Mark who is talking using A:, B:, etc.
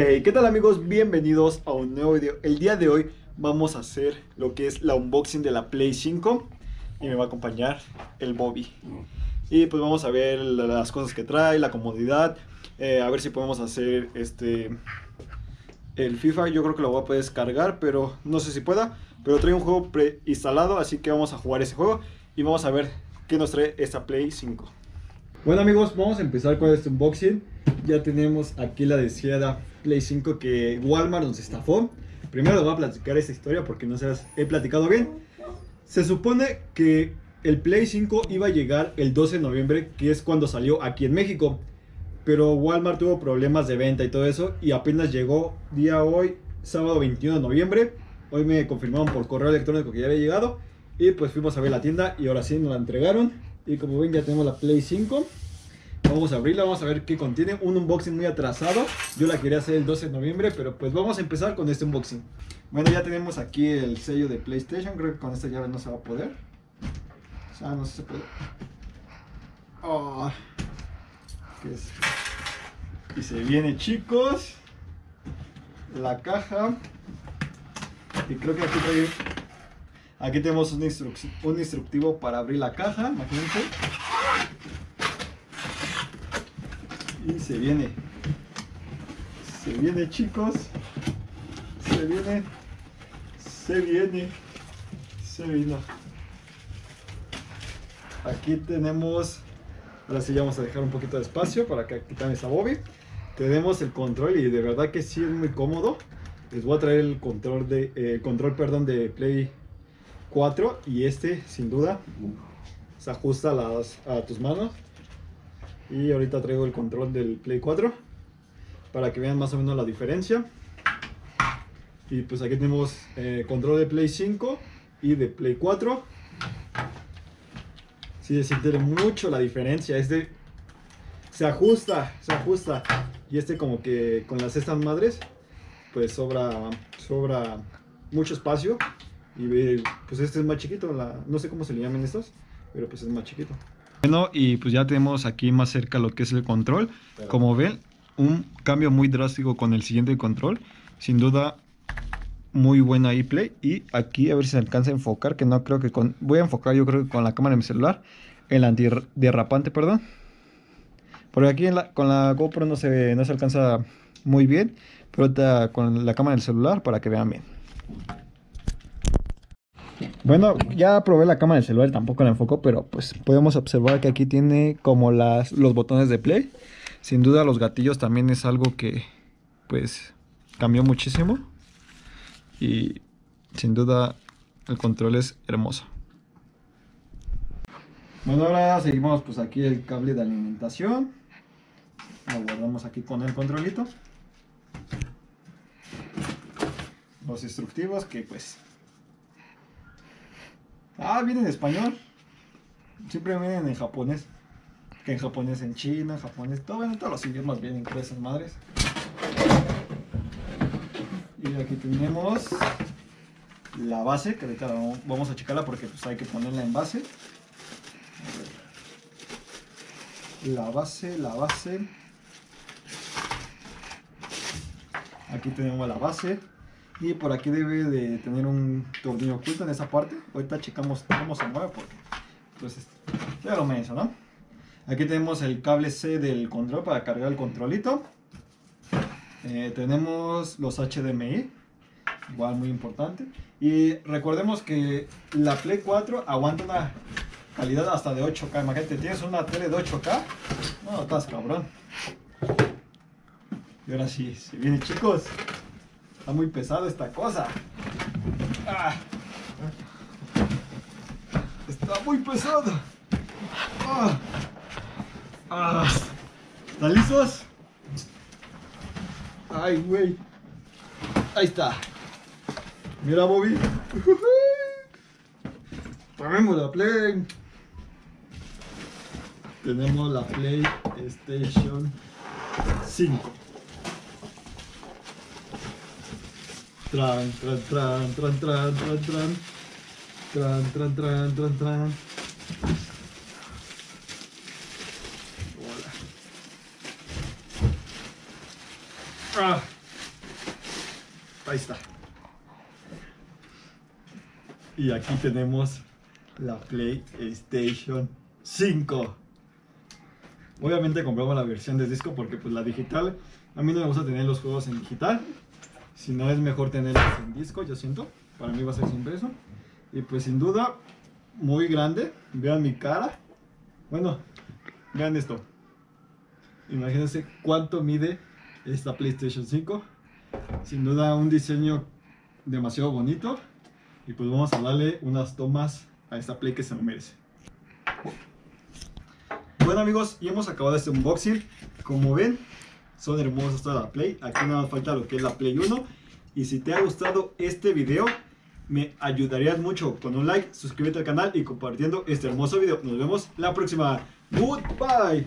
A: Hey, ¿qué tal amigos? Bienvenidos a un nuevo video. El día de hoy vamos a hacer lo que es la unboxing de la Play 5 y me va a acompañar el Bobby. Y pues vamos a ver las cosas que trae, la comodidad, eh, a ver si podemos hacer este el FIFA. Yo creo que lo voy a poder descargar, pero no sé si pueda. Pero trae un juego preinstalado, así que vamos a jugar ese juego y vamos a ver qué nos trae esta Play 5. Bueno amigos, vamos a empezar con este unboxing. Ya tenemos aquí la deseada Play 5 que Walmart nos estafó. Primero les voy a platicar esta historia porque no se las he platicado bien. Se supone que el Play 5 iba a llegar el 12 de noviembre, que es cuando salió aquí en México. Pero Walmart tuvo problemas de venta y todo eso y apenas llegó día hoy, sábado 21 de noviembre. Hoy me confirmaron por correo electrónico que ya había llegado y pues fuimos a ver la tienda y ahora sí nos la entregaron. Y como ven ya tenemos la Play 5. Vamos a abrirla, vamos a ver qué contiene. Un unboxing muy atrasado. Yo la quería hacer el 12 de noviembre, pero pues vamos a empezar con este unboxing. Bueno, ya tenemos aquí el sello de PlayStation. Creo que con esta llave no se va a poder. O sea, no se puede. Oh. ¿Qué es? Y se viene, chicos. La caja. Y creo que aquí trae Aquí tenemos un, instructivo para abrir la caja, imagínense. Y se viene. Se viene chicos. Se viene. Se viene. Se vino. Aquí tenemos. Ahora sí ya vamos a dejar un poquito de espacio para que quitan esa bobby. Tenemos el control y de verdad que sí es muy cómodo. Les voy a traer el control de eh, control perdón de Play 4 y este sin duda se ajusta a, las, a tus manos. Y ahorita traigo el control del Play 4 para que vean más o menos la diferencia. Y pues aquí tenemos eh, control de Play 5 y de Play 4 si sí, se mucho la diferencia. Este se ajusta se ajusta. Y este como que con las estas madres pues sobra sobra mucho espacio y pues este es más chiquito, la, no sé cómo se le llaman estos, pero pues es más chiquito. Bueno, y pues ya tenemos aquí más cerca lo que es el control. Como ven, un cambio muy drástico con el siguiente control. Sin duda, muy buena iPlay. Y aquí a ver si se alcanza a enfocar, que no creo que con... Voy a enfocar yo creo que con la cámara de mi celular. El antiderrapante, perdón. Porque aquí con la GoPro no se, no se alcanza muy bien. Pero con la cámara del celular para que vean bien. Bueno, ya probé la cámara del celular, tampoco la enfoco, pero pues podemos observar que aquí tiene como las, los botones de play. Sin duda los gatillos también es algo que pues cambió muchísimo. Y sin duda el control es hermoso. Bueno, ahora seguimos pues aquí el cable de alimentación. Lo guardamos aquí con el controlito. Los instructivos que pues Ah, viene en español. Siempre vienen en japonés. Que en japonés, en china, en japonés, todo, en todos los idiomas vienen con esas madres. Y aquí tenemos la base, que ahorita vamos a checarla porque pues hay que ponerla en base. La base, la base. Aquí tenemos la base. Y por aquí debe de tener un tornillo oculto en esa parte. Ahorita checamos cómo se mueve porque pues ya lo ¿no? Aquí tenemos el cable C del control para cargar el controlito. Eh, tenemos los HDMI, igual muy importante. Y recordemos que la Play 4 aguanta una calidad hasta de 8K. Imagínate, tienes una tele de 8K. No, estás cabrón. Y ahora sí, se viene chicos. Está muy pesado esta cosa. Ah. Está muy pesado. Ah. Ah. ¿Están listos? Ay, güey. Ahí está. Mira, Bobby. Tenemos la Play. Tenemos la PlayStation 5. Tran, tran, tran, tran, tran, tran, tran. Tran, tran, tran, tran, tran. Ah, Ahí está. Y aquí tenemos la PlayStation 5. Obviamente compramos la versión de disco porque pues la digital, a mí no me gusta tener los juegos en digital. Si no es mejor tenerlos en disco, yo siento. Para mí va a ser sin peso. Y pues sin duda, muy grande. Vean mi cara. Bueno, vean esto. Imagínense cuánto mide esta PlayStation 5. Sin duda un diseño demasiado bonito. Y pues vamos a darle unas tomas a esta Play que se lo merece. Bueno amigos, y hemos acabado este unboxing. Como ven, son hermosas toda la Play. Aquí nada más falta lo que es la Play 1. Y si te ha gustado este video, me ayudarías mucho con un like, suscríbete al canal y compartiendo este hermoso video. Nos vemos la próxima. Goodbye.